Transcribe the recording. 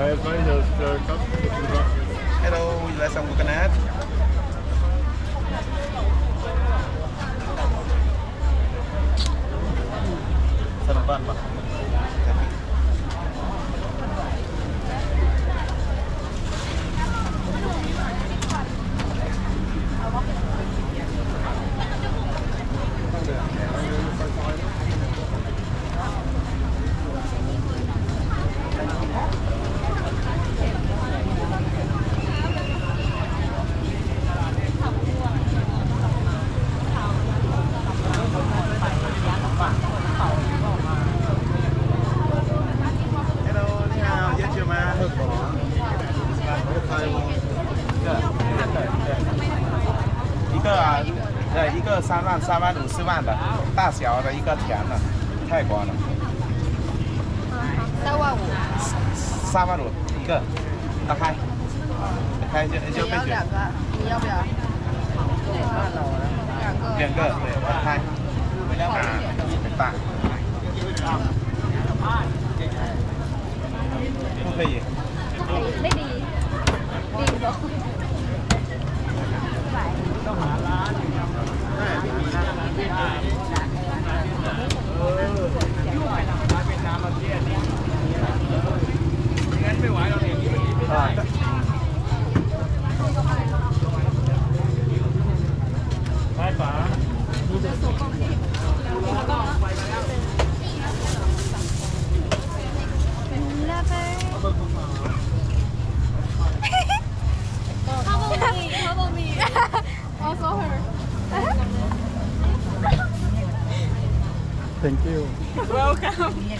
Hello, you like some? ขน 一个啊，呃，一个三万、三万五、四万的，大小的一个甜的，泰国的，三万五，三万五。一个，打开，打开就就备选你要两，个，你要不要？两个。两个，对，打开，啊，很大，不可以。ไม่ดี ดีเหรอ How Thank you. Welcome.